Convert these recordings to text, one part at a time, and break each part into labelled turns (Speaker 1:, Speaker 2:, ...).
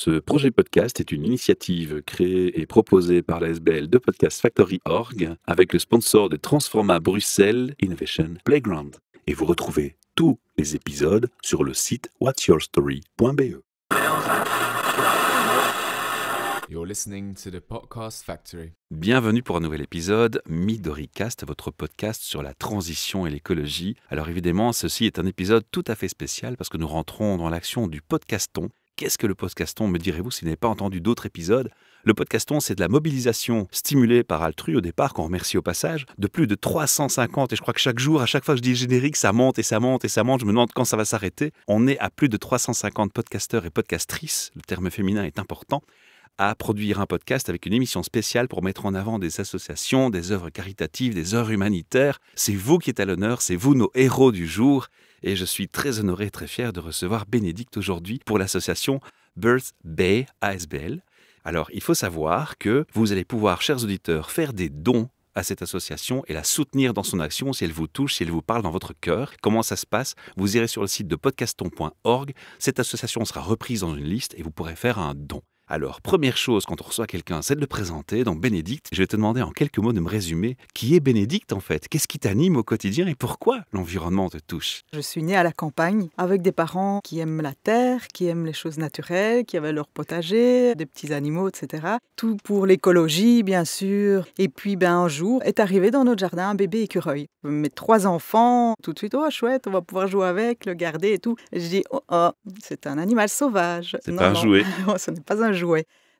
Speaker 1: Ce projet podcast est une initiative créée et proposée par la SBL de Podcast Factory Org avec le sponsor de Transforma Bruxelles Innovation Playground. Et vous retrouvez tous les épisodes sur le site whatsyourstory.be.
Speaker 2: You're listening to the Podcast Factory.
Speaker 1: Bienvenue pour un nouvel épisode MidoriCast, votre podcast sur la transition et l'écologie. Alors évidemment, ceci est un épisode tout à fait spécial parce que nous rentrons dans l'action du podcaston. Qu'est-ce que le podcaston, me direz-vous, si vous n'avez pas entendu d'autres épisodes? Le podcaston, c'est de la mobilisation stimulée par Altru au départ, qu'on remercie au passage, de plus de 350, et je crois que chaque jour, à chaque fois que je dis générique, ça monte et ça monte et ça monte, je me demande quand ça va s'arrêter. On est à plus de 350 podcasteurs et podcastrices, le terme féminin est important, à produire un podcast avec une émission spéciale pour mettre en avant des associations, des œuvres caritatives, des œuvres humanitaires. C'est vous qui êtes à l'honneur, c'est vous nos héros du jour. Et je suis très honoré et très fier de recevoir Bénédicte aujourd'hui pour l'association Birth Bay ASBL. Alors, il faut savoir que vous allez pouvoir, chers auditeurs, faire des dons à cette association et la soutenir dans son action si elle vous touche, si elle vous parle dans votre cœur. Comment ça se passe? Vous irez sur le site de podcaston.org. Cette association sera reprise dans une liste et vous pourrez faire un don. Alors, première chose quand on reçoit quelqu'un, c'est de le présenter. Donc, Bénédicte, je vais te demander en quelques mots de me résumer qui est Bénédicte en fait. Qu'est-ce qui t'anime au quotidien et pourquoi l'environnement te touche?
Speaker 3: Je suis née à la campagne avec des parents qui aiment la terre, qui aiment les choses naturelles, qui avaient leur potager, des petits animaux, etc. Tout pour l'écologie, bien sûr. Et puis, ben, un jour, est arrivé dans notre jardin un bébé écureuil. Mes trois enfants, tout de suite, oh chouette, on va pouvoir jouer avec, le garder et tout. Et je dis, oh, oh c'est un animal sauvage.
Speaker 1: C'est
Speaker 3: Non,
Speaker 1: pas un jouet.
Speaker 3: Ce n'est pas un jouet.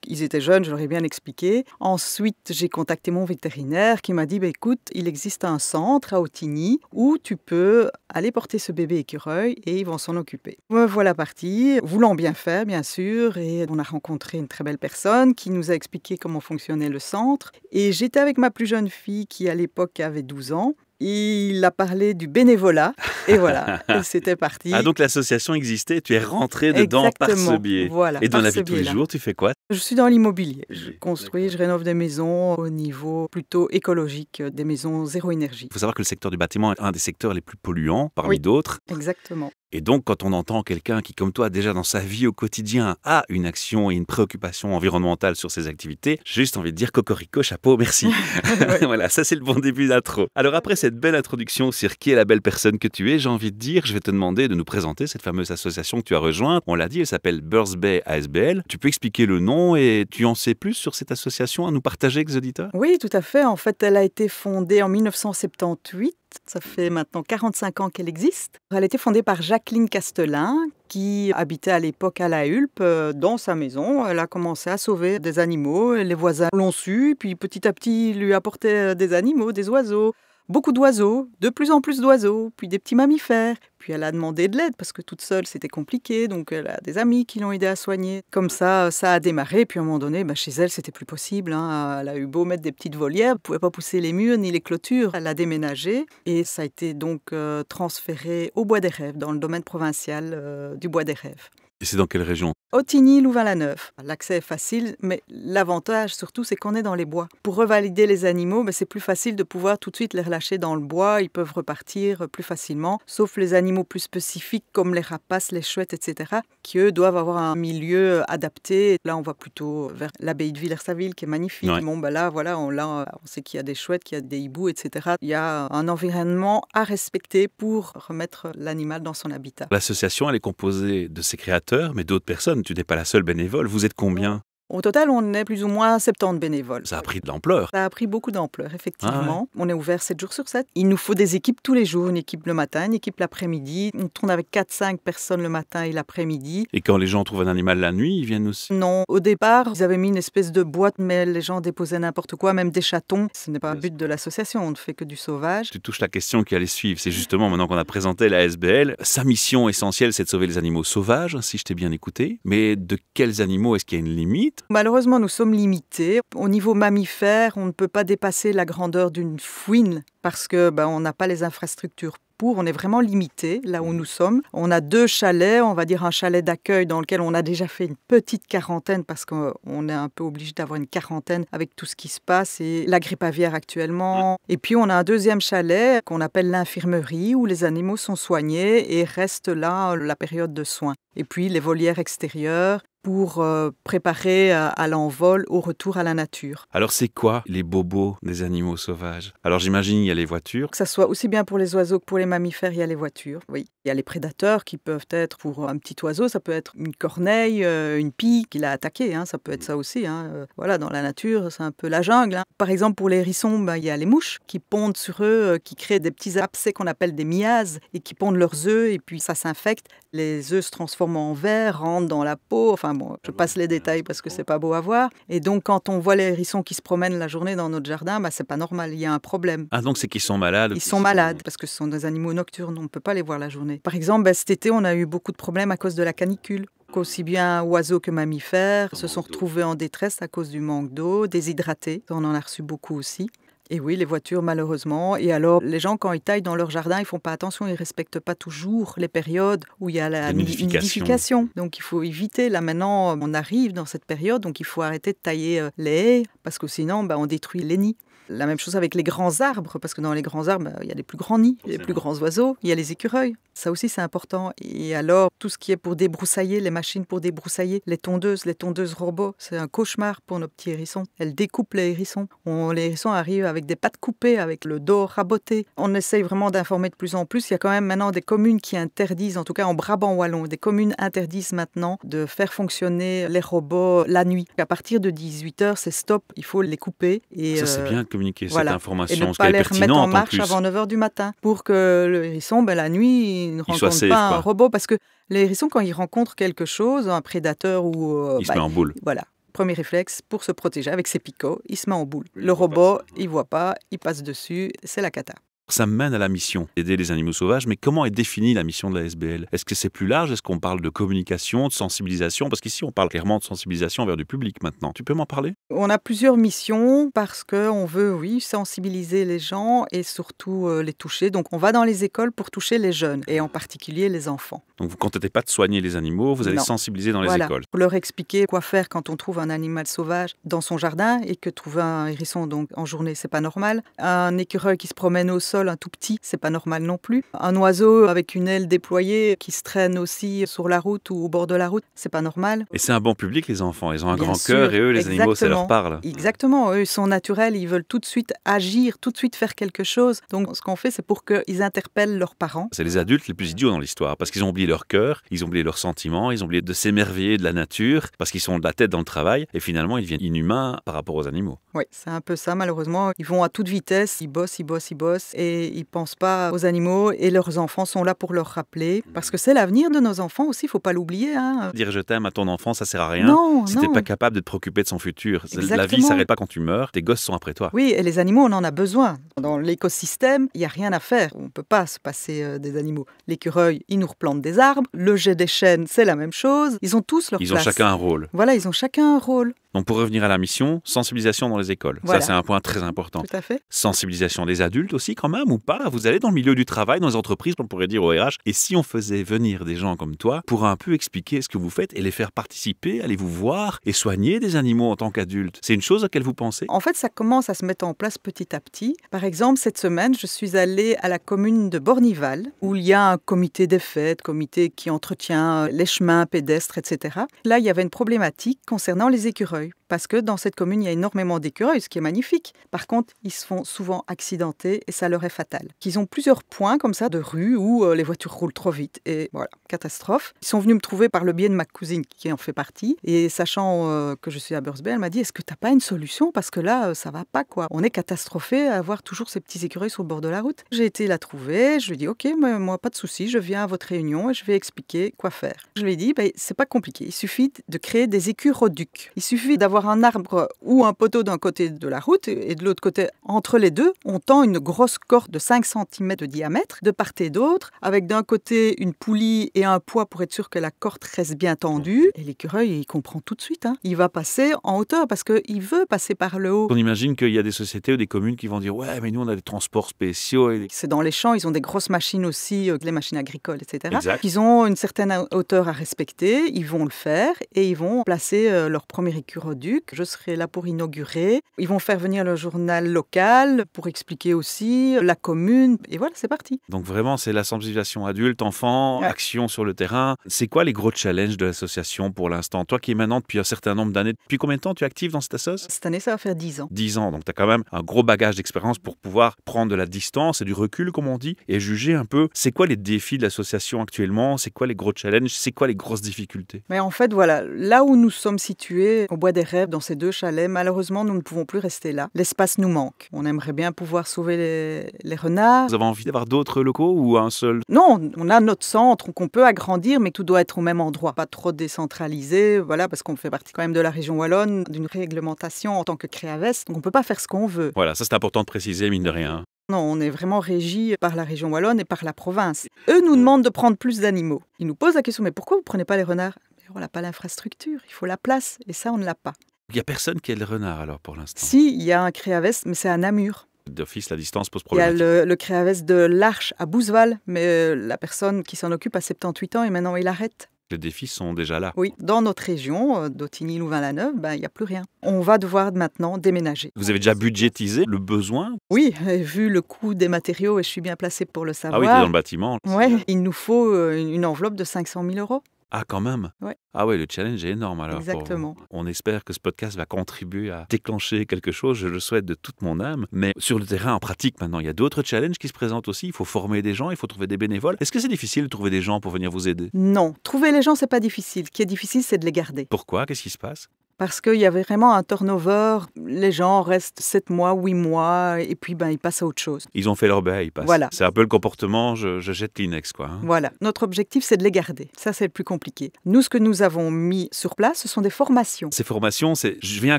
Speaker 3: Ils étaient jeunes, je leur ai bien expliqué. Ensuite, j'ai contacté mon vétérinaire qui m'a dit bah, écoute, il existe un centre à Otigny où tu peux aller porter ce bébé écureuil et ils vont s'en occuper. Me voilà parti, voulant bien faire, bien sûr, et on a rencontré une très belle personne qui nous a expliqué comment fonctionnait le centre. Et j'étais avec ma plus jeune fille qui, à l'époque, avait 12 ans. Il a parlé du bénévolat et voilà, c'était parti.
Speaker 1: Ah, donc l'association existait, tu es rentré dedans par ce biais.
Speaker 3: Voilà,
Speaker 1: Et dans la vie de tous les jours, tu fais quoi?
Speaker 3: Je suis dans l'immobilier. Je construis, je rénove des maisons au niveau plutôt écologique, des maisons zéro énergie.
Speaker 1: Il faut savoir que le secteur du bâtiment est un des secteurs les plus polluants parmi
Speaker 3: Oui.
Speaker 1: d'autres.
Speaker 3: Exactement.
Speaker 1: Et donc, quand on entend quelqu'un qui, comme toi, déjà dans sa vie au quotidien, a une action et une préoccupation environnementale sur ses activités, j'ai juste envie de dire cocorico, chapeau, merci. Voilà, ça c'est le bon début d'intro. Alors après cette belle introduction sur qui est la belle personne que tu es, j'ai envie de dire, je vais te demander de nous présenter cette fameuse association que tu as rejointe. On l'a dit, elle s'appelle Birth Bay ASBL. Tu peux expliquer le nom et tu en sais plus sur cette association à nous partager avec les auditeurs?
Speaker 3: Oui, tout à fait. En fait, elle a été fondée en 1978. Ça fait maintenant 45 ans qu'elle existe. Elle a été fondée par Jacqueline Castelin, qui habitait à l'époque à La Hulpe, euh, dans sa maison. Elle a commencé à sauver des animaux. Les voisins l'ont su, puis petit à petit, lui apportaient euh, des animaux, des oiseaux. Beaucoup d'oiseaux, de plus en plus d'oiseaux, puis des petits mammifères. Puis elle a demandé de l'aide parce que toute seule c'était compliqué, donc elle a des amis qui l'ont aidée à soigner. Comme ça, ça a démarré. Puis à un moment donné, bah, chez elle c'était plus possible. hein. Elle a eu beau mettre des petites volières, elle pouvait pas pousser les murs ni les clôtures. Elle a déménagé et ça a été donc euh, transféré au Bois des Rêves, dans le domaine provincial euh, du Bois des Rêves.
Speaker 1: Et c'est dans quelle région?
Speaker 3: Otigny, Louvain-la-Neuve. L'accès est facile, mais l'avantage surtout, c'est qu'on est dans les bois. Pour revalider les animaux, ben, c'est plus facile de pouvoir tout de suite les relâcher dans le bois. Ils peuvent repartir plus facilement, sauf les animaux plus spécifiques comme les rapaces, les chouettes, etc., qui eux doivent avoir un milieu adapté. Là, on va plutôt vers l'abbaye de Villers-Saville, qui est magnifique.
Speaker 1: Ouais.
Speaker 3: Bon, ben là, voilà, on, là, on sait qu'il y a des chouettes, qu'il y a des hiboux, etc. Il y a un environnement à respecter pour remettre l'animal dans son habitat.
Speaker 1: L'association, elle est composée de ses créateurs, mais d'autres personnes. Tu n'es pas la seule bénévole. Vous êtes combien?
Speaker 3: Au total, on est plus ou moins 70 bénévoles.
Speaker 1: Ça a pris de l'ampleur.
Speaker 3: Ça a pris beaucoup d'ampleur, effectivement.
Speaker 1: Ah
Speaker 3: On est ouvert 7 jours sur 7. Il nous faut des équipes tous les jours, une équipe le matin, une équipe l'après-midi. On tourne avec 4-5 personnes le matin et l'après-midi.
Speaker 1: Et quand les gens trouvent un animal la nuit, ils viennent aussi?
Speaker 3: Non, au départ, ils avaient mis une espèce de boîte, mais les gens déposaient n'importe quoi, même des chatons. Ce n'est pas le but de l'association, on ne fait que du sauvage.
Speaker 1: Tu touches la question qui allait suivre. C'est justement maintenant qu'on a présenté la SBL. Sa mission essentielle, c'est de sauver les animaux sauvages, si je t'ai bien écouté. Mais de quels animaux est-ce qu'il y a une limite?
Speaker 3: Malheureusement, nous sommes limités. Au niveau mammifère, on ne peut pas dépasser la grandeur d'une fouine parce que ben, on n'a pas les infrastructures pour. On est vraiment limité là où nous sommes. On a deux chalets, on va dire un chalet d'accueil dans lequel on a déjà fait une petite quarantaine parce qu'on est un peu obligé d'avoir une quarantaine avec tout ce qui se passe et la grippe aviaire actuellement. Et puis on a un deuxième chalet qu'on appelle l'infirmerie où les animaux sont soignés et restent là la période de soins. Et puis les volières extérieures pour euh, préparer à, à l'envol, au retour à la nature.
Speaker 1: Alors c'est quoi les bobos des animaux sauvages? Alors j'imagine il y a les voitures.
Speaker 3: Que ça soit aussi bien pour les oiseaux que pour les mammifères, il y a les voitures. Oui, il y a les prédateurs qui peuvent être pour un petit oiseau, ça peut être une corneille, euh, une pie qui l'a attaqué, hein, ça peut être ça aussi. hein. Euh, Voilà, dans la nature, c'est un peu la jungle. hein. Par exemple, pour les hérissons, ben, il y a les mouches qui pondent sur eux, euh, qui créent des petits abcès qu'on appelle des miases et qui pondent leurs œufs et puis ça s'infecte. Les œufs se transforment en verre, rentrent dans la peau. Enfin bon, je passe les détails parce que c'est pas beau à voir. Et donc, quand on voit les hérissons qui se promènent la journée dans notre jardin, ben, c'est pas normal, il y a un problème.
Speaker 1: Ah donc c'est qu'ils sont malades.
Speaker 3: Ils sont malades parce que ce sont des animaux nocturnes, on ne peut pas les voir la journée. Par exemple, ben, cet été, on a eu beaucoup de problèmes à cause de la canicule. Aussi bien oiseaux que mammifères se sont retrouvés en détresse à cause du manque d'eau, déshydratés. On en a reçu beaucoup aussi. Et oui, les voitures, malheureusement. Et alors, les gens, quand ils taillent dans leur jardin, ils font pas attention, ils respectent pas toujours les périodes où il y a la
Speaker 1: La
Speaker 3: ni-
Speaker 1: nidification.
Speaker 3: Donc, il faut éviter. Là, maintenant, on arrive dans cette période, donc il faut arrêter de tailler euh, les haies, parce que sinon, ben, on détruit les nids. La même chose avec les grands arbres, parce que dans les grands arbres, il y a les plus grands nids, les plus grands oiseaux, il y a les écureuils. Ça aussi, c'est important. Et alors, tout ce qui est pour débroussailler, les machines pour débroussailler, les tondeuses, les tondeuses robots, c'est un cauchemar pour nos petits hérissons. Elles découpent les hérissons. On- les hérissons arrivent avec des pattes coupées, avec le dos raboté. On essaye vraiment d'informer de plus en plus. Il y a quand même maintenant des communes qui interdisent, en tout cas en Brabant wallon, des communes interdisent maintenant de faire fonctionner les robots la nuit. À partir de 18h, c'est stop, il faut les couper. Et,
Speaker 1: Ça c'est
Speaker 3: euh,
Speaker 1: bien de communiquer
Speaker 3: voilà.
Speaker 1: cette
Speaker 3: et
Speaker 1: information, qu'elle
Speaker 3: les
Speaker 1: est
Speaker 3: remettre en
Speaker 1: pertinente en
Speaker 3: marche
Speaker 1: plus.
Speaker 3: avant 9h du matin pour que le hérisson, ben, la nuit, il ne
Speaker 1: Il
Speaker 3: rencontre
Speaker 1: safe,
Speaker 3: pas un
Speaker 1: quoi.
Speaker 3: robot. Parce que les hérissons, quand ils rencontrent quelque chose, un prédateur ou... euh,
Speaker 1: Il se
Speaker 3: bah,
Speaker 1: met en boule.
Speaker 3: Voilà. Premier réflexe, pour se protéger avec ses picots, il se met en boule.
Speaker 1: Il
Speaker 3: Le robot, il voit pas, il passe dessus, c'est la cata.
Speaker 1: Ça mène à la mission, aider les animaux sauvages, mais comment est définie la mission de la SBL Est-ce que c'est plus large? Est-ce qu'on parle de communication, de sensibilisation? Parce qu'ici, on parle clairement de sensibilisation vers du public maintenant. Tu peux m'en parler?
Speaker 3: On a plusieurs missions parce qu'on veut, oui, sensibiliser les gens et surtout euh, les toucher. Donc on va dans les écoles pour toucher les jeunes et en particulier les enfants.
Speaker 1: Donc vous ne contentez pas de soigner les animaux, vous allez
Speaker 3: Non.
Speaker 1: sensibiliser dans les
Speaker 3: Voilà,
Speaker 1: écoles.
Speaker 3: pour leur expliquer quoi faire quand on trouve un animal sauvage dans son jardin et que trouver un hérisson donc en journée c'est pas normal. Un écureuil qui se promène au sol, un tout petit, c'est pas normal non plus. Un oiseau avec une aile déployée qui se traîne aussi sur la route ou au bord de la route, c'est pas normal.
Speaker 1: Et c'est un bon public, les enfants. Ils ont un
Speaker 3: Bien
Speaker 1: grand cœur et eux, les animaux, ça leur parle.
Speaker 3: Exactement, eux ils sont naturels, ils veulent tout de suite agir, tout de suite faire quelque chose. Donc ce qu'on fait c'est pour qu'ils interpellent leurs parents.
Speaker 1: C'est les adultes les plus idiots dans l'histoire parce qu'ils ont oublié leur cœur, ils ont oublié leurs sentiments, ils ont oublié de s'émerveiller de la nature parce qu'ils sont de la tête dans le travail et finalement ils deviennent inhumains par rapport aux animaux.
Speaker 3: Oui, c'est un peu ça malheureusement. Ils vont à toute vitesse, ils bossent, ils bossent, ils bossent et ils pensent pas aux animaux et leurs enfants sont là pour leur rappeler parce que c'est l'avenir de nos enfants aussi, il faut pas l'oublier. Hein.
Speaker 1: Dire je t'aime à ton enfant, ça sert à rien.
Speaker 3: Non,
Speaker 1: Si t'es pas capable de te préoccuper de son futur, la vie s'arrête pas quand tu meurs, tes gosses sont après toi.
Speaker 3: Oui, et les animaux, on en a besoin. Dans l'écosystème, il n'y a rien à faire. On ne peut pas se passer euh, des animaux. L'écureuil, il nous replante des arbres. Le jet des chênes, c'est la même chose. Ils ont tous leur
Speaker 1: Ils ont
Speaker 3: place.
Speaker 1: chacun un rôle.
Speaker 3: Voilà, ils ont chacun un rôle.
Speaker 1: Donc pour revenir à la mission, sensibilisation dans les écoles.
Speaker 3: Voilà.
Speaker 1: Ça c'est un point très important.
Speaker 3: Tout à fait.
Speaker 1: Sensibilisation des adultes aussi quand même ou pas? Vous allez dans le milieu du travail, dans les entreprises, on pourrait dire au RH, et si on faisait venir des gens comme toi pour un peu expliquer ce que vous faites et les faire participer, allez vous voir et soigner des animaux en tant qu'adultes C'est une chose à laquelle vous pensez?
Speaker 3: En fait, ça commence à se mettre en place petit à petit. Par exemple, cette semaine, je suis allée à la commune de Bornival, où il y a un comité des fêtes, comité qui entretient euh, les chemins pédestres, etc. Là, il y avait une problématique concernant les écureuils. Montreuil Parce que dans cette commune, il y a énormément d'écureuils, ce qui est magnifique. Par contre, ils se font souvent accidenter et ça leur est fatal. Ils ont plusieurs points comme ça de rue où euh, les voitures roulent trop vite. Et voilà, catastrophe. Ils sont venus me trouver par le biais de ma cousine qui en fait partie. Et sachant euh, que je suis à Bursbay, elle m'a dit Est-ce que tu n'as pas une solution? Parce que là, euh, ça va pas quoi. On est catastrophé à avoir toujours ces petits écureuils sur le bord de la route. J'ai été la trouver. Je lui ai dit Ok, mais moi, pas de souci. Je viens à votre réunion et je vais expliquer quoi faire. Je lui ai dit ben, C'est pas compliqué. Il suffit de créer des écuroducs. Il suffit d'avoir un arbre ou un poteau d'un côté de la route et de l'autre côté, entre les deux, on tend une grosse corde de 5 cm de diamètre de part et d'autre, avec d'un côté une poulie et un poids pour être sûr que la corde reste bien tendue. Et l'écureuil, il comprend tout de suite. hein. Il va passer en hauteur parce qu'il veut passer par le haut.
Speaker 1: On imagine qu'il y a des sociétés ou des communes qui vont dire ouais mais nous on a des transports spéciaux et
Speaker 3: C'est dans les champs, ils ont des grosses machines aussi, euh, les machines agricoles, etc.
Speaker 1: Exact.
Speaker 3: Ils ont une certaine hauteur à respecter, ils vont le faire et ils vont placer euh, leur premier écuroduc Viaduc. Je serai là pour inaugurer. Ils vont faire venir le journal local pour expliquer aussi la commune. Et voilà, c'est parti.
Speaker 1: Donc vraiment, c'est la sensibilisation adulte, enfant,
Speaker 3: Ouais.
Speaker 1: action sur le terrain. C'est quoi les gros challenges de l'association pour l'instant? Toi qui es maintenant depuis un certain nombre d'années, depuis combien de temps tu es actif dans cette association
Speaker 3: Cette année, ça va faire 10 ans.
Speaker 1: 10 ans, donc tu as quand même un gros bagage d'expérience pour pouvoir prendre de la distance et du recul, comme on dit, et juger un peu c'est quoi les défis de l'association actuellement, c'est quoi les gros challenges, c'est quoi les grosses difficultés?
Speaker 3: Mais en fait, voilà, là où nous sommes situés, au Bois des Rêves, dans ces deux chalets, malheureusement, nous ne pouvons plus rester là. L'espace nous manque. On aimerait bien pouvoir sauver les, les renards.
Speaker 1: Vous avez envie d'avoir d'autres locaux ou un seul?
Speaker 3: Non, on a notre centre qu'on peut agrandir, mais tout doit être au même endroit. Pas trop décentralisé, voilà, parce qu'on fait partie quand même de la région wallonne, d'une réglementation en tant que Créavest, donc on peut pas faire ce qu'on veut.
Speaker 1: Voilà, ça c'est important de préciser, mine de rien.
Speaker 3: Non, on est vraiment régi par la région wallonne et par la province. Eux nous demandent de prendre plus d'animaux. Ils nous posent la question, mais pourquoi vous prenez pas les renards? On n'a pas l'infrastructure, il faut la place, et ça, on ne l'a pas.
Speaker 1: Il n'y a personne qui est le renard alors pour l'instant.
Speaker 3: Si, il y a un Créavest, mais c'est à Namur.
Speaker 1: D'office, la distance pose
Speaker 3: Il y a
Speaker 1: problème.
Speaker 3: le, le Créavest de l'Arche à Bouzeval, mais euh, la personne qui s'en occupe a 78 ans et maintenant il arrête.
Speaker 1: Les défis sont déjà là.
Speaker 3: Oui, dans notre région, euh, d'Autigny, Louvain-la-Neuve, ben, il n'y a plus rien. On va devoir maintenant déménager.
Speaker 1: Vous avez déjà budgétisé le besoin?
Speaker 3: Oui, vu le coût des matériaux, et je suis bien placée pour le
Speaker 1: Ah
Speaker 3: savoir,
Speaker 1: oui, tu es dans le bâtiment.
Speaker 3: ouais, il nous faut euh, une enveloppe de 500 000 euros.
Speaker 1: Ah, quand même?
Speaker 3: Ouais.
Speaker 1: Ah ouais, le challenge est énorme alors.
Speaker 3: Exactement.
Speaker 1: On espère que ce podcast va contribuer à déclencher quelque chose, je le souhaite de toute mon âme. Mais sur le terrain, en pratique maintenant, il y a d'autres challenges qui se présentent aussi. Il faut former des gens, il faut trouver des bénévoles. Est-ce que c'est difficile de trouver des gens pour venir vous aider?
Speaker 3: Non, trouver les gens, c'est pas difficile. Ce qui est difficile, c'est de les garder.
Speaker 1: Pourquoi? Qu'est-ce qui se passe?
Speaker 3: Parce qu'il y avait vraiment un turnover. Les gens restent 7 mois, 8 mois, et puis ben, ils passent à autre chose.
Speaker 1: Ils ont fait leur bail, ils passent.
Speaker 3: Voilà.
Speaker 1: C'est un peu le comportement, je, je jette l'Inex, quoi. hein.
Speaker 3: Voilà. Notre objectif, c'est de les garder. Ça, c'est le plus compliqué. Nous, ce que nous avons mis sur place, ce sont des formations.
Speaker 1: Ces formations, c'est je viens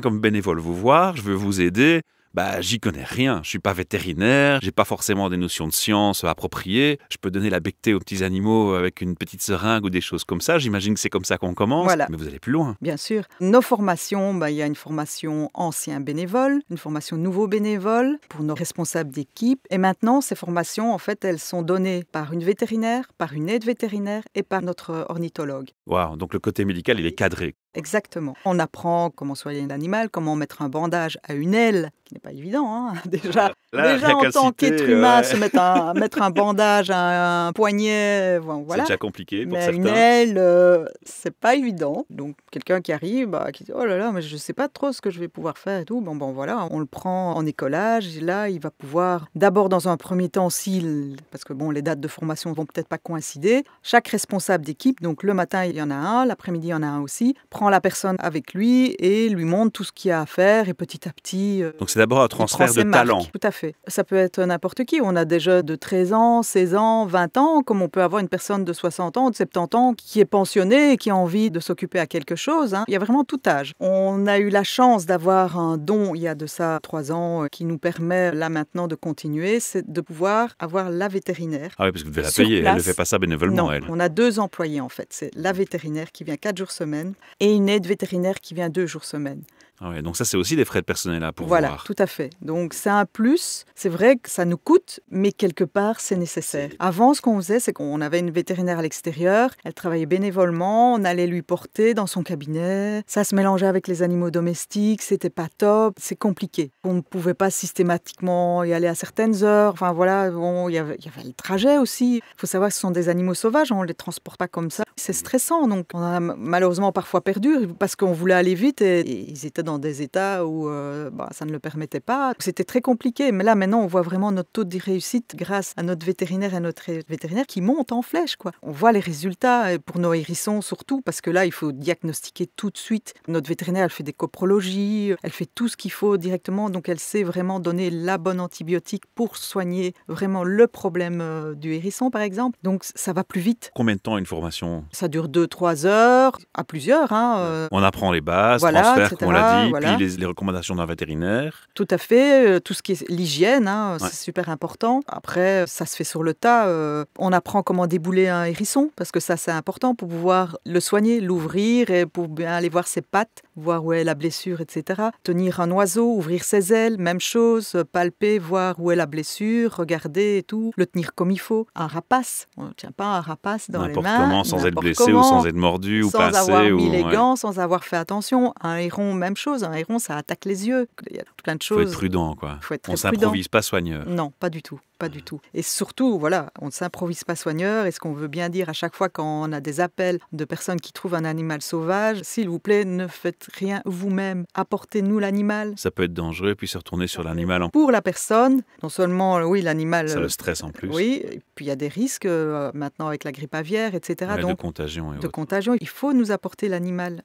Speaker 1: comme bénévole vous voir, je veux vous aider. Bah, j'y connais rien. Je suis pas vétérinaire, j'ai pas forcément des notions de science appropriées. Je peux donner la bectée aux petits animaux avec une petite seringue ou des choses comme ça. J'imagine que c'est comme ça qu'on commence.
Speaker 3: Voilà.
Speaker 1: Mais vous allez plus loin.
Speaker 3: Bien sûr. Nos formations, ben, il y a une formation ancien bénévole, une formation nouveau bénévole pour nos responsables d'équipe. Et maintenant, ces formations, en fait, elles sont données par une vétérinaire, par une aide vétérinaire et par notre ornithologue.
Speaker 1: Waouh. Donc le côté médical, il est cadré.
Speaker 3: Exactement. On apprend comment soigner l'animal, comment mettre un bandage à une aile, qui n'est pas évident, hein. déjà.
Speaker 1: Là,
Speaker 3: déjà en tant qu'être humain,
Speaker 1: ouais.
Speaker 3: se mettre un, mettre un bandage à un poignet, bon,
Speaker 1: C'est
Speaker 3: voilà.
Speaker 1: déjà compliqué pour
Speaker 3: Mais
Speaker 1: certains.
Speaker 3: une aile, euh, c'est pas évident. Donc quelqu'un qui arrive, bah, qui dit oh là là, mais je sais pas trop ce que je vais pouvoir faire et tout. Bon bon voilà, on le prend en écolage et là il va pouvoir d'abord dans un premier temps s'il parce que bon les dates de formation vont peut-être pas coïncider. Chaque responsable d'équipe, donc le matin il y en a un, l'après-midi il y en a un aussi, prend la personne avec lui et lui montre tout ce qu'il y a à faire et petit à petit. euh,
Speaker 1: Donc c'est d'abord un transfert de
Speaker 3: marques.
Speaker 1: talent.
Speaker 3: Tout à fait. Ça peut être n'importe qui. On a des jeunes de 13 ans, 16 ans, 20 ans, comme on peut avoir une personne de 60 ans, de 70 ans qui est pensionnée et qui a envie de s'occuper à quelque chose. hein. Il y a vraiment tout âge. On a eu la chance d'avoir un don il y a de ça 3 ans euh, qui nous permet là maintenant de continuer, c'est de pouvoir avoir la vétérinaire.
Speaker 1: Ah oui, parce que vous devez la payer. Elle ne fait pas ça bénévolement,
Speaker 3: Non,
Speaker 1: elle.
Speaker 3: on a deux employés en fait. C'est la vétérinaire qui vient 4 jours semaine et une aide vétérinaire qui vient 2 jours semaine.
Speaker 1: Ah ouais, donc ça, c'est aussi des frais de personnel à
Speaker 3: Voilà,
Speaker 1: pourvoir.
Speaker 3: tout à fait. Donc c'est un plus. C'est vrai que ça nous coûte, mais quelque part c'est nécessaire. Avant, ce qu'on faisait, c'est qu'on avait une vétérinaire à l'extérieur. Elle travaillait bénévolement. On allait lui porter dans son cabinet. Ça se mélangeait avec les animaux domestiques. C'était pas top. C'est compliqué. On ne pouvait pas systématiquement y aller à certaines heures. Enfin voilà, bon, il y avait, il y avait le trajet aussi. Il faut savoir que ce sont des animaux sauvages. On les transporte pas comme ça. C'est stressant. Donc on a malheureusement parfois perdu parce qu'on voulait aller vite et, et ils étaient dans des états où euh, bah, ça ne le permettait pas. C'était très compliqué. Mais là, maintenant, on voit vraiment notre taux de réussite grâce à notre vétérinaire et notre vétérinaire qui monte en flèche. Quoi. On voit les résultats pour nos hérissons surtout parce que là, il faut diagnostiquer tout de suite. Notre vétérinaire, elle fait des coprologies, elle fait tout ce qu'il faut directement. Donc, elle sait vraiment donner la bonne antibiotique pour soigner vraiment le problème euh, du hérisson, par exemple. Donc, ça va plus vite.
Speaker 1: Combien de temps une formation?
Speaker 3: Ça dure 2-3 heures, à plusieurs. Hein, euh,
Speaker 1: On apprend les bases,
Speaker 3: Voilà,
Speaker 1: transfert, comme on l'a dit,
Speaker 3: voilà.
Speaker 1: puis les, les recommandations d'un vétérinaire.
Speaker 3: Tout à fait. euh, Tout ce qui est l'hygiène, hein,
Speaker 1: Ouais.
Speaker 3: c'est super important. Après, ça se fait sur le tas. euh, on apprend comment débouler un hérisson, parce que ça, c'est important pour pouvoir le soigner, l'ouvrir et pour bien aller voir ses pattes, voir où est la blessure, etc. Tenir un oiseau, ouvrir ses ailes, même chose, palper, voir où est la blessure, regarder et tout. Le tenir comme il faut. Un rapace, on ne tient pas un rapace dans les mains.
Speaker 1: comment, sans être blessé ou sans être mordu ou
Speaker 3: sans
Speaker 1: passé.
Speaker 3: avoir
Speaker 1: ou,
Speaker 3: mis les
Speaker 1: ouais.
Speaker 3: sans avoir fait attention. Un héron, même choses. Un héron, ça attaque les yeux. Il y a plein de
Speaker 1: Il faut être
Speaker 3: choses.
Speaker 1: prudent, quoi.
Speaker 3: Faut être
Speaker 1: On s'improvise pas soigneur.
Speaker 3: Non, pas du tout, pas du tout. Et surtout, voilà, on ne s'improvise pas soigneur. Et ce qu'on veut bien dire à chaque fois quand on a des appels de personnes qui trouvent un animal sauvage, s'il vous plaît, ne faites rien vous-même. Apportez-nous l'animal.
Speaker 1: Ça peut être dangereux, puis se retourner sur l'animal en
Speaker 3: Pour la personne, non seulement, euh, oui, l'animal.
Speaker 1: ça
Speaker 3: euh,
Speaker 1: le stresse en plus.
Speaker 3: Oui, et puis il y a des risques euh, maintenant avec la grippe aviaire, etc.
Speaker 1: Ouais, de
Speaker 3: Donc,
Speaker 1: contagion et
Speaker 3: de
Speaker 1: autres.
Speaker 3: contagion, il faut nous apporter l'animal.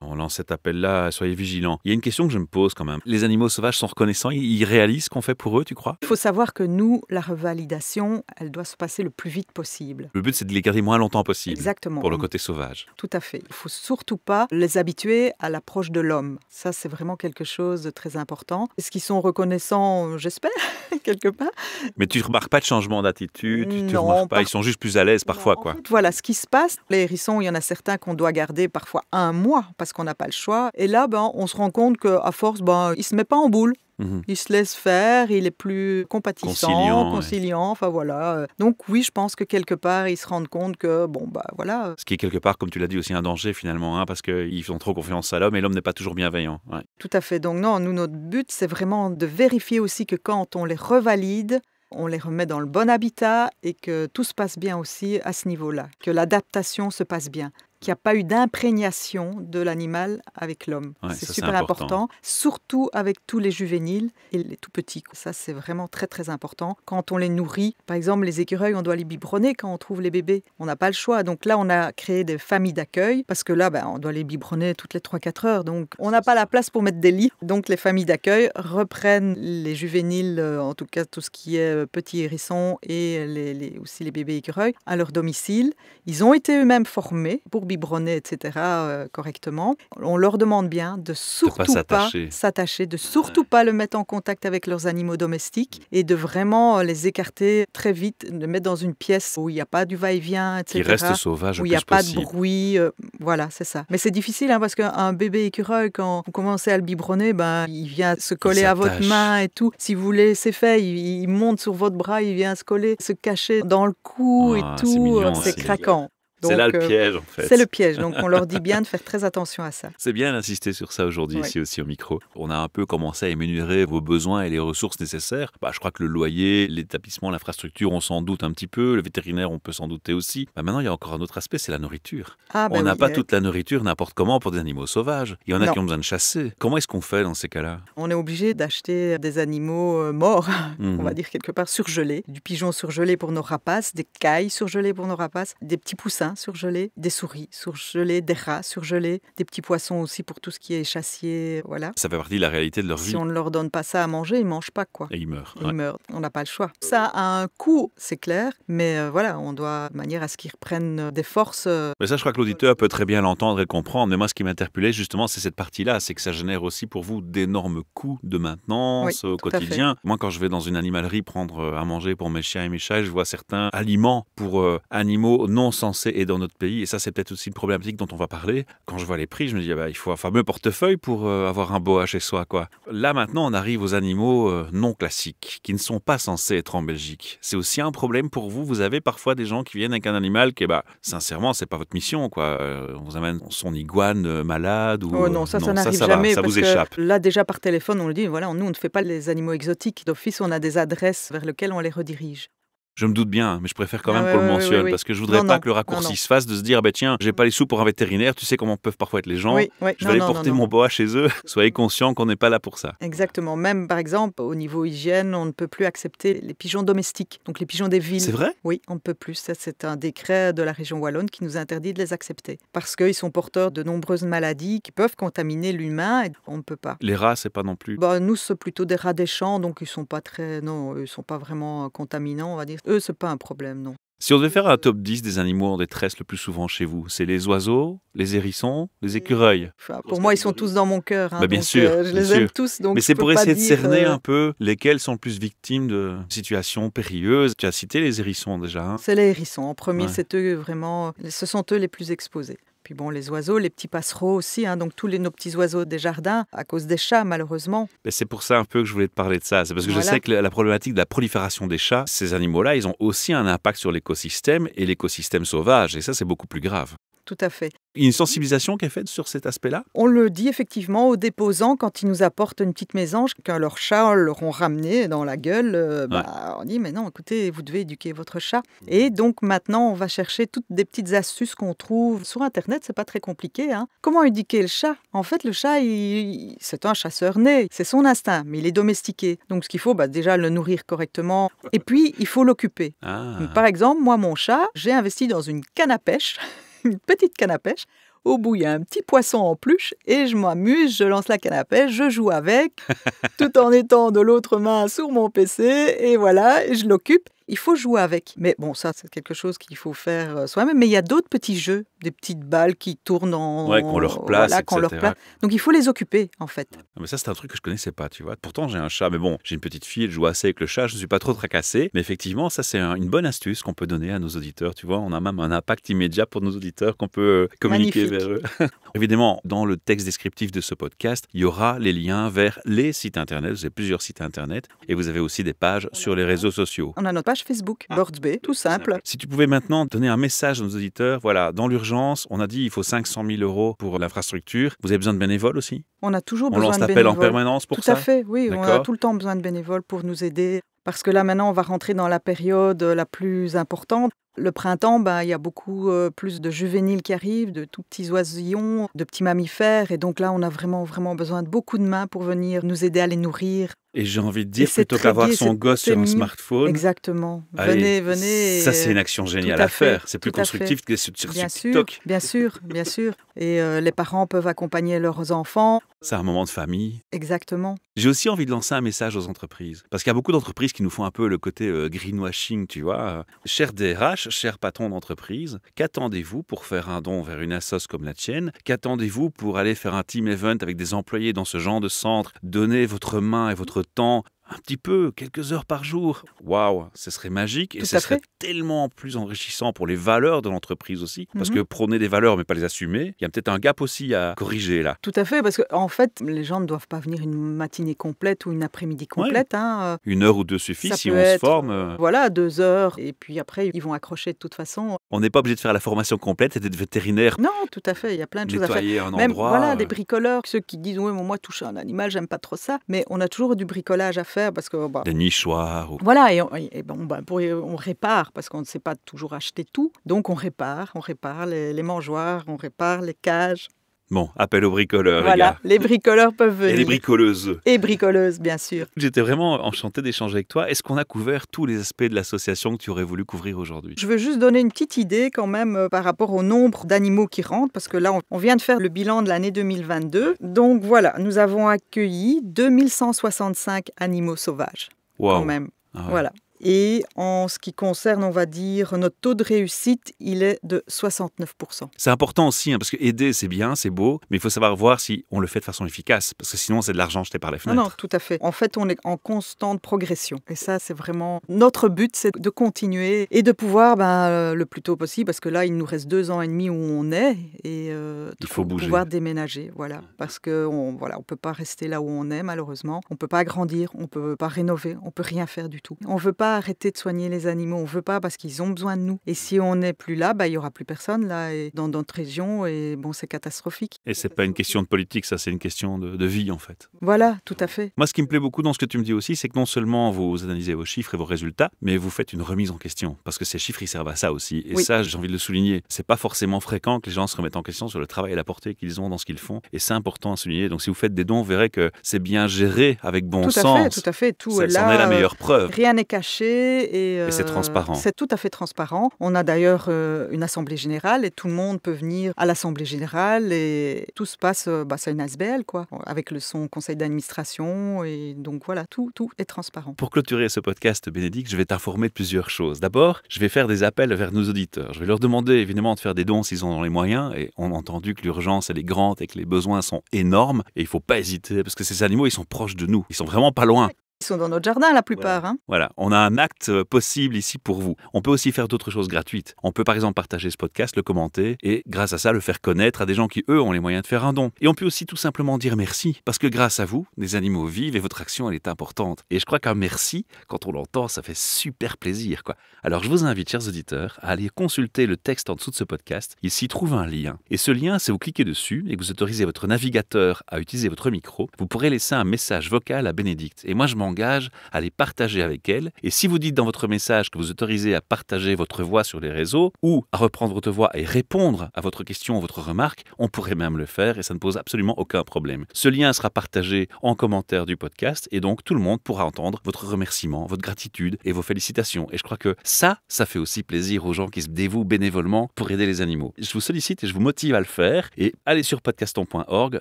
Speaker 1: On lance cet appel-là, soyez vigilants. Il y a une question que je me pose quand même. Les animaux sauvages sont reconnaissants, ils réalisent ce qu'on fait pour eux, tu crois?
Speaker 3: Il faut savoir que nous, la revalidation, elle doit se passer le plus vite possible.
Speaker 1: Le but, c'est de les garder moins longtemps possible
Speaker 3: Exactement.
Speaker 1: pour le côté sauvage.
Speaker 3: Tout à fait. Il faut surtout pas les habituer à l'approche de l'homme. Ça, c'est vraiment quelque chose de très important. Est-ce qu'ils sont reconnaissants? J'espère, quelque part.
Speaker 1: Mais tu remarques pas de changement d'attitude, tu, tu remarques pas,
Speaker 3: par-
Speaker 1: ils sont juste plus à l'aise parfois,
Speaker 3: Non, en
Speaker 1: quoi.
Speaker 3: fait, voilà ce qui se passe. Les hérissons, il y en a certains qu'on doit garder parfois un mois parce qu'on n'a pas le choix. Et là, ben, on se rend compte qu'à force, ben, il se met pas en boule.
Speaker 1: Mhm.
Speaker 3: Il se laisse faire, il est plus compatissant,
Speaker 1: Conciliant, ouais.
Speaker 3: conciliant, enfin voilà. Donc oui, je pense que quelque part, ils se rendent compte que, bon, bah voilà,
Speaker 1: Ce qui est quelque part, comme tu l'as dit, aussi un danger finalement, hein, parce qu'ils font trop confiance à l'homme et l'homme n'est pas toujours bienveillant. Ouais.
Speaker 3: tout à fait. Donc non, nous, notre but, c'est vraiment de vérifier aussi que quand on les revalide, on les remet dans le bon habitat et que tout se passe bien aussi à ce niveau-là, que l'adaptation se passe bien qu'il n'y a pas eu d'imprégnation de l'animal avec l'homme.
Speaker 1: Ouais,
Speaker 3: c'est super
Speaker 1: important.
Speaker 3: important. surtout avec tous les juvéniles et les tout petits. Ça, c'est vraiment très très important. Quand on les nourrit, par exemple, les écureuils, on doit les biberonner quand on trouve les bébés. On n'a pas le choix. Donc là, on a créé des familles d'accueil parce que là, ben, on doit les biberonner toutes les 3-4 heures. Donc on n'a pas la place pour mettre des lits. Donc les familles d'accueil reprennent les juvéniles, euh, en tout cas tout ce qui est euh, petits hérissons et les- les- aussi les bébés écureuils, à leur domicile. Ils ont été eux-mêmes formés pour biberonner, etc., euh, correctement. On leur demande bien de surtout pas
Speaker 1: s'attacher.
Speaker 3: de surtout pas le mettre en contact avec leurs animaux domestiques et de vraiment euh, les écarter très vite, de mettre dans une pièce où il n'y a pas du va-et-vient, etc.
Speaker 1: Qui reste sauvage
Speaker 3: où il n'y a pas
Speaker 1: possible.
Speaker 3: de bruit. euh, voilà, c'est ça. Mais c'est difficile hein, parce qu'un bébé écureuil, quand vous commencez à le biberonner, ben, il vient se coller à votre main et tout. Si vous laissez fait, il, il monte sur votre bras, il vient se coller, se cacher dans le cou
Speaker 1: Ah,
Speaker 3: et
Speaker 1: c'est
Speaker 3: tout. C'est craquant.
Speaker 1: C'est là le
Speaker 3: euh,
Speaker 1: piège en fait.
Speaker 3: C'est le piège. Donc on leur dit bien de faire très attention à ça.
Speaker 1: C'est bien d'insister sur ça aujourd'hui ici aussi au micro. On a un peu commencé à énumérer vos besoins et les ressources nécessaires. Bah, je crois que le loyer, l'établissement, l'infrastructure, on s'en doute un petit peu. Le vétérinaire, on peut s'en douter aussi. Bah, maintenant, il y a encore un autre aspect, c'est la nourriture.
Speaker 3: Ah, ben
Speaker 1: on n'a
Speaker 3: oui,
Speaker 1: pas
Speaker 3: euh,
Speaker 1: toute la nourriture n'importe comment pour des animaux sauvages. Il y en a
Speaker 3: Non.
Speaker 1: qui ont besoin de chasser. Comment est-ce qu'on fait dans ces cas-là?
Speaker 3: On est obligé d'acheter des animaux euh, morts,
Speaker 1: Mhm.
Speaker 3: on va dire quelque part surgelés, du pigeon surgelé pour nos rapaces, des cailles surgelées pour nos rapaces, des petits poussins surgelés, des souris surgelées, des rats surgelés, des petits poissons aussi pour tout ce qui est chassier, voilà.
Speaker 1: Ça fait partie de la réalité de leur vie.
Speaker 3: Si on ne leur donne pas ça à manger, ils mangent pas quoi.
Speaker 1: Et ils meurent.
Speaker 3: Ils
Speaker 1: Ouais.
Speaker 3: meurent. On n'a pas le choix. Ça a un coût, c'est clair, mais euh, voilà, on doit de manière à ce qu'ils reprennent euh, des forces. euh,
Speaker 1: Mais ça, je crois que l'auditeur peut très bien l'entendre et comprendre. Mais moi, ce qui m'interpellait, justement, c'est cette partie-là. C'est que ça génère aussi pour vous d'énormes coûts de maintenance
Speaker 3: Oui,
Speaker 1: au quotidien. Moi, quand je vais dans une animalerie prendre à manger pour mes chiens et mes chats, je vois certains aliments pour euh, animaux non censés et dans notre pays. Et ça, c'est peut-être aussi une problématique dont on va parler. Quand je vois les prix, je me dis, ah bah, il faut un fameux portefeuille pour euh, avoir un boa chez soi. quoi. Là, maintenant, on arrive aux animaux euh, non classiques, qui ne sont pas censés être en Belgique. C'est aussi un problème pour vous. Vous avez parfois des gens qui viennent avec un animal qui, bah, sincèrement, c'est pas votre mission. quoi. Euh, on vous amène son iguane malade ou
Speaker 3: Oh non, ça, n'arrive
Speaker 1: va,
Speaker 3: jamais.
Speaker 1: ça
Speaker 3: parce
Speaker 1: vous
Speaker 3: que
Speaker 1: échappe.
Speaker 3: Là, déjà par téléphone, on le dit, voilà, nous, on ne fait pas les animaux exotiques. D'office, on a des adresses vers lesquelles on les redirige.
Speaker 1: Je me doute bien, mais je préfère quand
Speaker 3: Ah
Speaker 1: même
Speaker 3: ouais,
Speaker 1: qu'on le mentionne parce que je voudrais
Speaker 3: Non,
Speaker 1: pas
Speaker 3: non,
Speaker 1: que le raccourci
Speaker 3: non,
Speaker 1: se fasse de se dire, bah, tiens, j'ai pas les sous pour un vétérinaire, tu sais comment peuvent parfois être les gens.
Speaker 3: Oui, oui.
Speaker 1: Je vais aller porter mon boa chez eux. Soyez conscients qu'on n'est pas là pour ça.
Speaker 3: Exactement. Même, par exemple, au niveau hygiène, on ne peut plus accepter les pigeons domestiques, donc les pigeons des villes.
Speaker 1: C'est vrai?
Speaker 3: Oui, on ne peut plus. Ça, c'est un décret de la région wallonne qui nous interdit de les accepter. Parce qu'ils sont porteurs de nombreuses maladies qui peuvent contaminer l'humain et on ne peut pas.
Speaker 1: Les rats, c'est pas non plus.
Speaker 3: Bah, nous, c'est plutôt des rats des champs, donc ils sont pas très, non, ils sont pas vraiment contaminants, on va dire. Eux, c'est pas un problème, non.
Speaker 1: Si on devait faire un top 10 des animaux en détresse le plus souvent chez vous, c'est les oiseaux, les hérissons, les écureuils.
Speaker 3: Enfin, pour moi, ils sont tous dans mon cœur. hein,
Speaker 1: Bah, bien
Speaker 3: donc,
Speaker 1: sûr,
Speaker 3: euh, je
Speaker 1: bien
Speaker 3: les
Speaker 1: sûr.
Speaker 3: aime tous, donc.
Speaker 1: Mais c'est pour essayer de cerner
Speaker 3: euh,
Speaker 1: un peu lesquels sont le plus victimes de situations périlleuses. Tu as cité les hérissons déjà. hein.
Speaker 3: C'est les hérissons. En premier,
Speaker 1: Ouais.
Speaker 3: c'est eux vraiment. Ce sont eux les plus exposés. Puis bon, les oiseaux, les petits passereaux aussi, hein, donc tous les, nos petits oiseaux des jardins, à cause des chats, malheureusement.
Speaker 1: C'est pour ça un peu que je voulais te parler de ça. C'est parce que je sais que la problématique de la prolifération des chats, ces animaux-là, ils ont aussi un impact sur l'écosystème et l'écosystème sauvage. Et ça, c'est beaucoup plus grave.
Speaker 3: Tout à fait.
Speaker 1: Il y a une sensibilisation qui est faite sur cet aspect-là?
Speaker 3: On le dit effectivement aux déposants quand ils nous apportent une petite mésange que leur chat leur ont ramené dans la gueule. euh, bah, On dit mais non, écoutez, vous devez éduquer votre chat. Et donc maintenant, on va chercher toutes des petites astuces qu'on trouve sur Internet. C'est pas très compliqué. hein. Comment éduquer le chat? En fait, le chat, il- c'est un chasseur né. C'est son instinct, mais il est domestiqué. Donc ce qu'il faut, bah, déjà le nourrir correctement. Et puis il faut l'occuper.
Speaker 1: Ah.
Speaker 3: Par exemple, moi, mon chat, j'ai investi dans une canne à pêche, une petite canne à pêche. Au bout, il y a un petit poisson en peluche et je m'amuse, je lance la canne à pêche, je joue avec, tout en étant de l'autre main sur mon PC et voilà, je l'occupe. Il faut jouer avec. Mais bon, ça, c'est quelque chose qu'il faut faire euh, soi-même. Mais il y a d'autres petits jeux, des petites balles qui tournent en.
Speaker 1: Ouais, qu'on leur place,
Speaker 3: voilà, qu'on leur
Speaker 1: etc.
Speaker 3: place. Donc il faut les occuper, en fait.
Speaker 1: Mais ça, c'est un truc que je connaissais pas, tu vois. Pourtant, j'ai un chat, mais bon, j'ai une petite fille, elle joue assez avec le chat, je ne suis pas trop tracassé. Mais effectivement, ça, c'est un- une bonne astuce qu'on peut donner à nos auditeurs, tu vois. On a même un impact immédiat pour nos auditeurs qu'on peut euh, communiquer
Speaker 3: Magnifique.
Speaker 1: vers eux. Évidemment, dans le texte descriptif de ce podcast, il y aura les liens vers les sites internet. Vous avez plusieurs sites internet et vous avez aussi des pages sur les réseaux sociaux.
Speaker 3: On a notre page Facebook, Birds Bay, tout simple.
Speaker 1: Si tu pouvais maintenant donner un message à nos auditeurs, voilà, dans l'urgence, on a dit il faut 500 000 euros pour l'infrastructure. Vous avez besoin de bénévoles aussi?
Speaker 3: On a toujours
Speaker 1: On
Speaker 3: besoin
Speaker 1: lance
Speaker 3: de
Speaker 1: l'appel en
Speaker 3: bénévoles.
Speaker 1: permanence pour
Speaker 3: tout
Speaker 1: ça?
Speaker 3: à fait, oui. On a tout le temps besoin de bénévoles pour nous aider. Parce que là, maintenant, on va rentrer dans la période la plus importante. Le printemps, ben, il y a beaucoup euh, plus de juvéniles qui arrivent, de tout petits oisillons, de petits mammifères. Et donc là, on a vraiment, vraiment besoin de beaucoup de mains pour venir nous aider à les nourrir.
Speaker 1: Et j'ai envie de dire, plutôt qu'avoir son gosse sur un smartphone,
Speaker 3: Exactement.
Speaker 1: allez,
Speaker 3: venez, venez.
Speaker 1: Ça, c'est une action géniale
Speaker 3: à
Speaker 1: faire. C'est plus constructif que sur, sur
Speaker 3: Bien sûr, bien sûr, bien sûr. Et euh, les parents peuvent accompagner leurs enfants.
Speaker 1: C'est un moment de famille.
Speaker 3: Exactement.
Speaker 1: J'ai aussi envie de lancer un message aux entreprises. Parce qu'il y a beaucoup d'entreprises qui nous font un peu le côté euh, greenwashing, tu vois. Cher DRH, cher patron d'entreprise, qu'attendez-vous pour faire un don vers une assoce comme la tienne? Qu'attendez-vous pour aller faire un team event avec des employés dans ce genre de centre? Donner votre main et votre temps un petit peu, quelques heures par jour. Waouh, ce serait magique et
Speaker 3: Tout
Speaker 1: ce serait
Speaker 3: fait.
Speaker 1: tellement plus enrichissant pour les valeurs de l'entreprise aussi. Parce
Speaker 3: Mhm.
Speaker 1: que prôner des valeurs mais pas les assumer, il y a peut-être un gap aussi à corriger là.
Speaker 3: Tout à fait, parce qu'en en fait, les gens ne doivent pas venir une matinée complète ou une après-midi complète. hein, euh,
Speaker 1: Une heure ou deux suffit
Speaker 3: Ça
Speaker 1: si on se forme. euh,
Speaker 3: Voilà, deux heures. Et puis après, ils vont accrocher de toute façon.
Speaker 1: On n'est pas obligé de faire la formation complète et d'être vétérinaire,
Speaker 3: Non, tout à fait. Il y a plein de choses à faire.
Speaker 1: un
Speaker 3: Même
Speaker 1: endroit.
Speaker 3: voilà,
Speaker 1: euh,
Speaker 3: des bricoleurs, ceux qui disent oui, moi toucher un animal, j'aime pas trop ça. Mais on a toujours du bricolage à faire parce que bah,
Speaker 1: des nichoirs. ou-
Speaker 3: voilà, et, on, et bon, bah, pour- on répare parce qu'on ne sait pas toujours acheter tout. Donc on répare, on répare les, les mangeoires, on répare les cages.
Speaker 1: Bon, appel aux bricoleurs, les
Speaker 3: voilà,
Speaker 1: gars.
Speaker 3: les bricoleurs peuvent
Speaker 1: Et
Speaker 3: venir.
Speaker 1: les bricoleuses.
Speaker 3: Et bricoleuses, bien sûr.
Speaker 1: J'étais vraiment enchanté d'échanger avec toi. Est-ce qu'on a couvert tous les aspects de l'association que tu aurais voulu couvrir aujourd'hui?
Speaker 3: Je veux juste donner une petite idée quand même euh, par rapport au nombre d'animaux qui rentrent, parce que là, on, vient de faire le bilan de l'année 2022. Donc voilà, nous avons accueilli 2165 animaux sauvages quand même.
Speaker 1: Ah ouais.
Speaker 3: Voilà. Et en ce qui concerne, on va dire, notre taux de réussite, il est de 69%.
Speaker 1: C'est important aussi, hein, parce que aider, c'est bien, c'est beau, mais il faut savoir voir si on le fait de façon efficace, parce que sinon, c'est de l'argent jeté par les
Speaker 3: Non,
Speaker 1: fenêtres.
Speaker 3: non, tout à fait. En fait, on est en constante progression. Et ça, c'est vraiment notre but, c'est de continuer et de pouvoir ben, euh, le plus tôt possible, parce que là, il nous reste deux ans et demi où on est, et euh,
Speaker 1: Il faut bouger.
Speaker 3: pouvoir déménager, voilà, parce que on, voilà, on peut pas rester là où on est malheureusement. On peut pas agrandir, on peut pas rénover, on peut rien faire du tout. On veut pas arrêter de soigner les animaux, on veut pas parce qu'ils ont besoin de nous. Et si on n'est plus là, bah il y aura plus personne là et dans notre région et bon, c'est catastrophique.
Speaker 1: Et c'est pas une question de politique, ça, c'est une question de, de vie, en fait.
Speaker 3: Voilà, tout à fait.
Speaker 1: Moi, ce qui me plaît beaucoup dans ce que tu me dis aussi, c'est que non seulement vous analysez vos chiffres et vos résultats, mais vous faites une remise en question. Parce que ces chiffres, ils servent à ça aussi. Et
Speaker 3: Oui.
Speaker 1: ça, j'ai envie de le souligner. C'est pas forcément fréquent que les gens se remettent en question sur le travail et la portée qu'ils ont dans ce qu'ils font. Et c'est important à souligner. Donc, si vous faites des dons, vous verrez que c'est bien géré avec bon
Speaker 3: tout à
Speaker 1: sens.
Speaker 3: fait, tout à fait. Tout
Speaker 1: Ça-
Speaker 3: là.
Speaker 1: est la
Speaker 3: euh,
Speaker 1: meilleure preuve.
Speaker 3: Rien n'est caché et,
Speaker 1: Et c'est
Speaker 3: euh,
Speaker 1: transparent.
Speaker 3: C'est tout à fait transparent. On a d'ailleurs euh, une assemblée générale et tout le monde peut venir à l'assemblée générale et tout se passe, euh, bah, c'est une ASBL quoi, avec le son conseil d'administration et donc voilà, tout, tout est transparent.
Speaker 1: Pour clôturer ce podcast, Bénédicte, je vais t'informer de plusieurs choses. D'abord, je vais faire des appels vers nos auditeurs. Je vais leur demander évidemment de faire des dons s'ils ont les moyens. Et on a entendu que l'urgence elle est grande et que les besoins sont énormes. Et il faut pas hésiter parce que ces animaux, ils sont proches de nous. Ils sont vraiment pas loin.
Speaker 3: Ils sont dans notre jardin la plupart. Hein.
Speaker 1: Voilà, on a un acte euh, possible ici pour vous. On peut aussi faire d'autres choses gratuites. On peut par exemple partager ce podcast, le commenter et grâce à ça le faire connaître à des gens qui eux ont les moyens de faire un don. Et on peut aussi tout simplement dire merci parce que grâce à vous, des animaux vivent et votre action elle est importante. Et je crois qu'un merci, quand on l'entend, ça fait super plaisir quoi. Alors je vous invite chers auditeurs à aller consulter le texte en dessous de ce podcast. Il s'y trouve un lien. Et ce lien, c'est vous cliquez dessus et vous autorisez votre navigateur à utiliser votre micro. Vous pourrez laisser un message vocal à Bénédicte. Et moi je m'engage à les partager avec elle. Et si vous dites dans votre message que vous autorisez à partager votre voix sur les réseaux ou à reprendre votre voix et répondre à votre question ou votre remarque, on pourrait même le faire et ça ne pose absolument aucun problème. Ce lien sera partagé en commentaire du podcast et donc tout le monde pourra entendre votre remerciement, votre gratitude et vos félicitations. Et je crois que ça, ça fait aussi plaisir aux gens qui se dévouent bénévolement pour aider les animaux. Je vous sollicite et je vous motive à le faire et allez sur podcaston.org,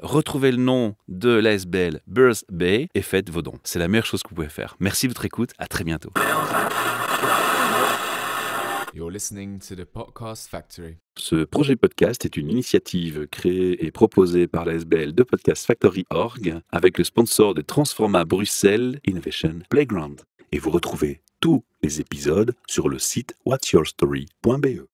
Speaker 1: retrouvez le nom de l'ASBL Birth Bay et faites vos dons. C'est la meilleure chose que vous pouvez faire. Merci de votre écoute, à très bientôt.
Speaker 2: You're listening to the Podcast Factory.
Speaker 1: Ce projet podcast est une initiative créée et proposée par la SBL de Podcast Factory Org avec le sponsor de Transforma Bruxelles Innovation Playground. Et vous retrouvez tous les épisodes sur le site whatsyourstory.be.